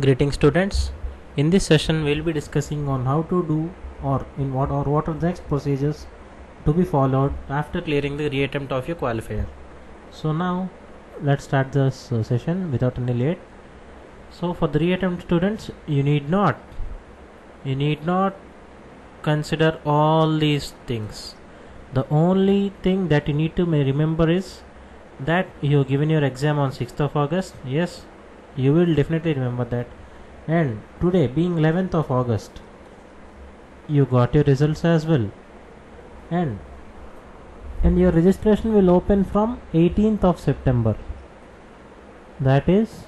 Greetings students. In this session we'll be discussing on how to do or in what or what are the next procedures to be followed after clearing the reattempt of your qualifier. So now let's start this uh, session without any late. So for the reattempt students you need not you need not consider all these things. The only thing that you need to remember is that you have given your exam on 6th of August. Yes, you will definitely remember that. And today, being 11th of August, you got your results as well. And and your registration will open from 18th of September. That is,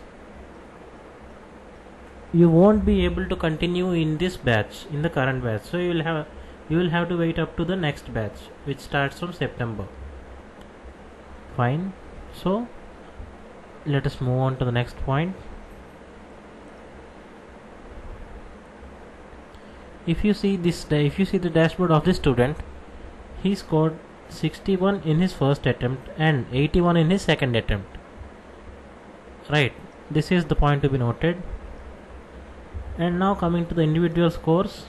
you won't be able to continue in this batch in the current batch. So you will have you will have to wait up to the next batch, which starts from September. Fine. So let us move on to the next point. If you see this, if you see the dashboard of this student, he scored 61 in his first attempt and 81 in his second attempt. Right. This is the point to be noted. And now coming to the individual scores.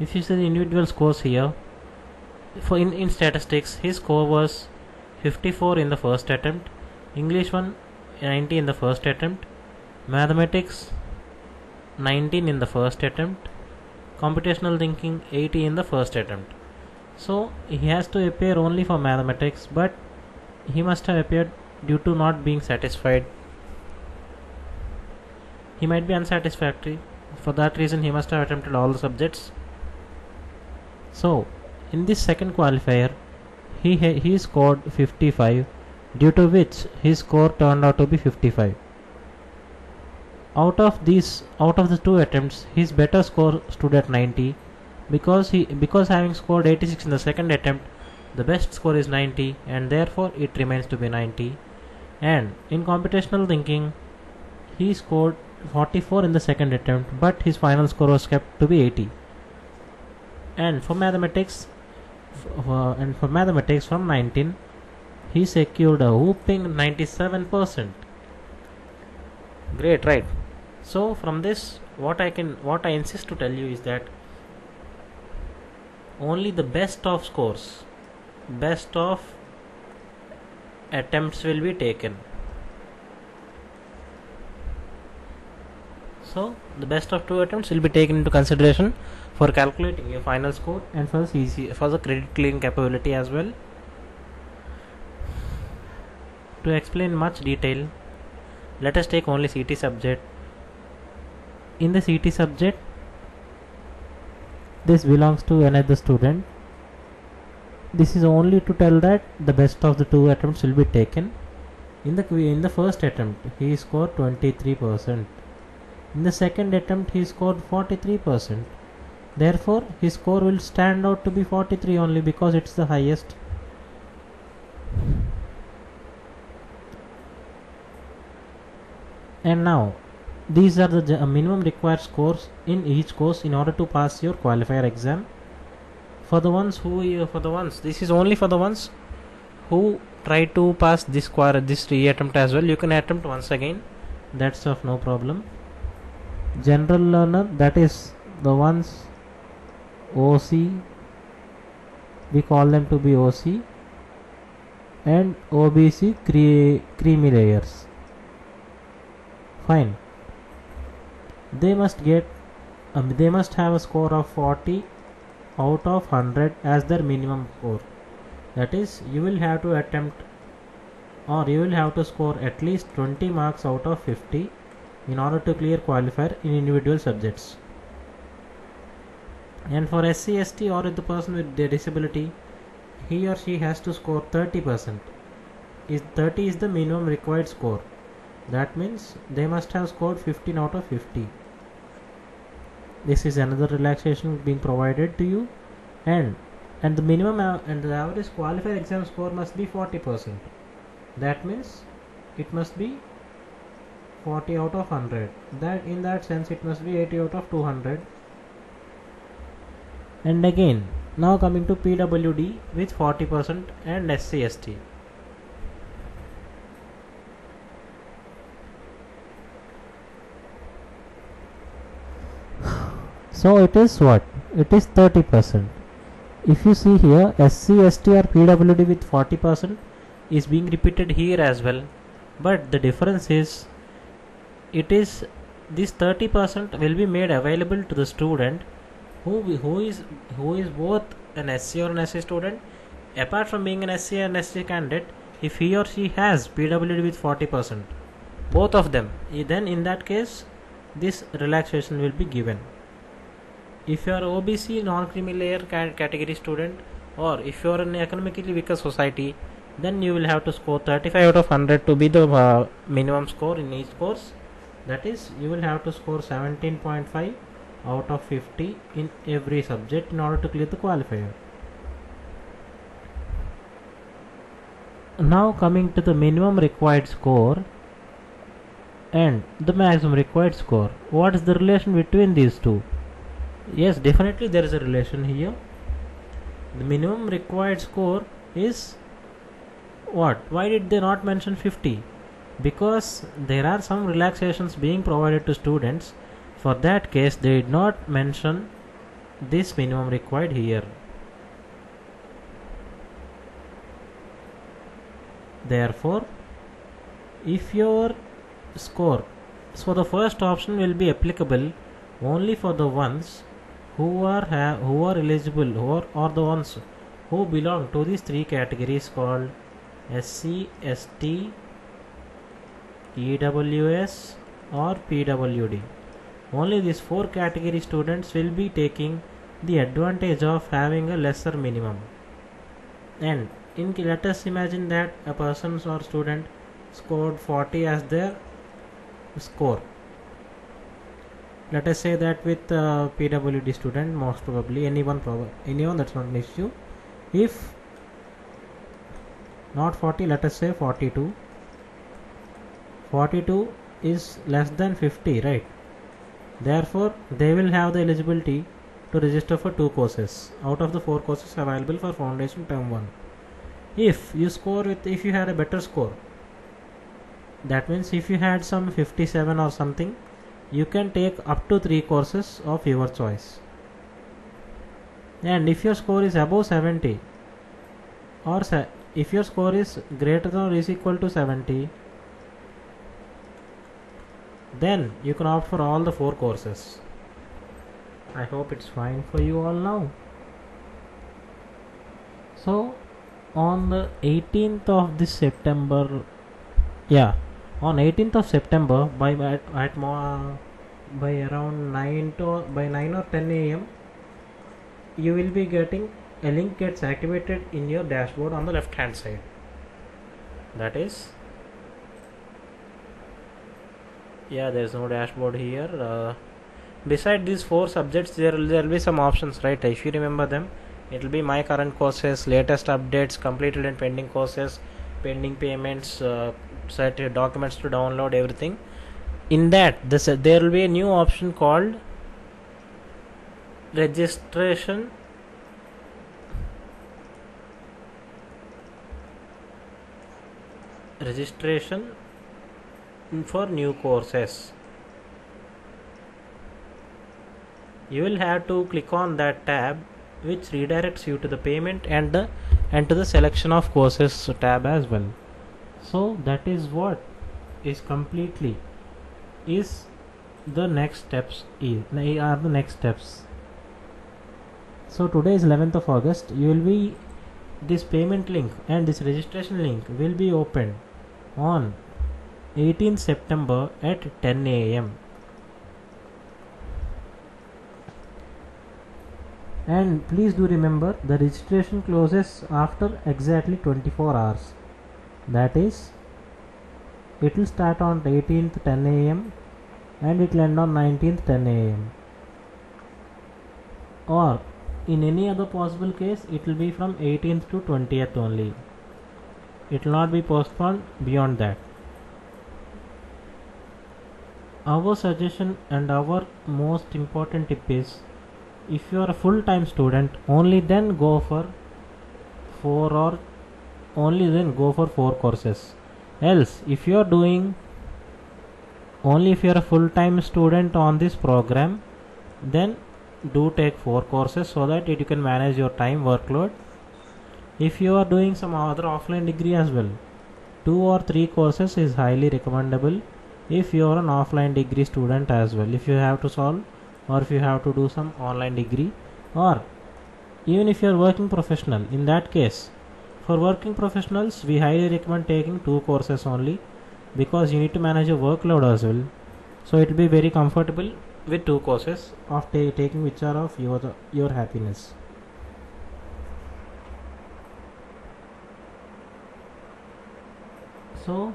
If you see the individual scores here, for in, in statistics his score was 54 in the first attempt english 1 90 in the first attempt mathematics 19 in the first attempt computational thinking 80 in the first attempt. So he has to appear only for mathematics but he must have appeared due to not being satisfied. He might be unsatisfactory. For that reason he must have attempted all the subjects. So in this second qualifier, he he scored 55, due to which his score turned out to be 55. Out of these, out of the two attempts, his better score stood at 90, because he because having scored 86 in the second attempt, the best score is 90, and therefore it remains to be 90. And in computational thinking, he scored 44 in the second attempt, but his final score was kept to be 80. And for mathematics, uh, and for mathematics from 19 he secured a whooping 97% great right. So from this what i can what i insist to tell you is that only the best of scores best of attempts will be taken so the best of two attempts will be taken into consideration for calculating your final score and for the CC, for the credit clearing capability as well. To explain much detail, let us take only CT subject. In the CT subject, this belongs to another student. This is only to tell that the best of the two attempts will be taken. In the in the first attempt, he scored 23%. In the second attempt, he scored 43%. Therefore, his score will stand out to be 43 only because it's the highest. And now, these are the uh, minimum required scores in each course in order to pass your qualifier exam. For the ones who, uh, for the ones, this is only for the ones who try to pass this this re-attempt as well. You can attempt once again. That's of no problem. General learner, that is the ones OC we call them to be OC and OBC cre creamy layers. Fine. They must get um, they must have a score of 40 out of 100 as their minimum score. That is you will have to attempt or you will have to score at least 20 marks out of 50 in order to clear qualifier in individual subjects. And for SC, ST or the person with the disability he or she has to score 30% is 30 is the minimum required score. That means they must have scored 15 out of 50 this is another relaxation being provided to you. And and the minimum uh, and the average qualified exam score must be 40% that means it must be 40 out of 100 that in that sense it must be 80 out of 200 and again now coming to PWD with 40% and SCST so it is what? It is 30% if you see here SCST or PWD with 40% is being repeated here as well. But the difference is it is this 30% will be made available to the student who who is who is both an SC or an SC student. Apart from being an SC and SC candidate if he or she has PWD with 40% both of them then in that case this relaxation will be given. If you are OBC non-creamy layer category student or if you are an economically weaker society then you will have to score 35 out of 100 to be the uh, minimum score in each course that is you will have to score 17.5 out of 50 in every subject in order to clear the qualifier. Now coming to the minimum required score and the maximum required score. What is the relation between these two? Yes definitely there is a relation here. The minimum required score is what? Why did they not mention 50 because there are some relaxations being provided to students. For that case they did not mention this minimum required here. Therefore if your score so the first option will be applicable only for the ones who are who are eligible or are the ones who belong to these three categories called SC, ST, EWS or PWD. Only these four category students will be taking the advantage of having a lesser minimum. And in let us imagine that a person or student scored 40 as their score let us say that with uh, PWD student most probably anyone probably anyone that's not an issue if not 40 let us say 42 42 is less than 50 right? Therefore they will have the eligibility to register for two courses. Out of the four courses available for foundation term 1 if you score with if you had a better score that means if you had some 57 or something you can take up to 3 courses of your choice. And if your score is above 70 or if your score is greater than or is equal to 70 then you can opt for all the four courses I hope it's fine for you all now so on the 18th of this September yeah on 18th of September by at, at more by around 9 to by 9 or 10 a.m. you will be getting a link gets activated in your dashboard on the left hand side that is yeah there is no dashboard here. Uh, beside these four subjects there will be some options right? If you remember them it will be my current courses latest updates completed and pending courses pending payments uh, set documents to download everything. In that this there will be a new option called registration. Registration for new courses. You will have to click on that tab which redirects you to the payment and the and to the selection of courses tab as well. So that is what is completely is the next steps are the next steps. So today is 11th of august. You will be this payment link and this registration link will be opened on 18th september at 10 am and please do remember the registration closes after exactly 24 hours. That is it will start on 18th 10 am and it will end on 19th 10 am or in any other possible case it will be from 18th to 20th only. It will not be postponed beyond that our suggestion and our most important tip is if you are a full-time student only then go for 4 or only then go for four courses. Else if you are doing only if you are a full-time student on this program then do take four courses so that you can manage your time workload. If you are doing some other offline degree as well two or three courses is highly recommendable if you are an offline degree student as well if you have to solve or if you have to do some online degree or even if you are working professional in that case for working professionals we highly recommend taking two courses only because you need to manage your workload as well. So it will be very comfortable with two courses of ta- taking which are of your your happiness. So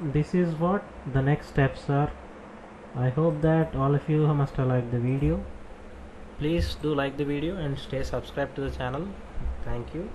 this is what the next steps are. I hope that all of you must have liked the video. Please do like the video and stay subscribed to the channel. Thank you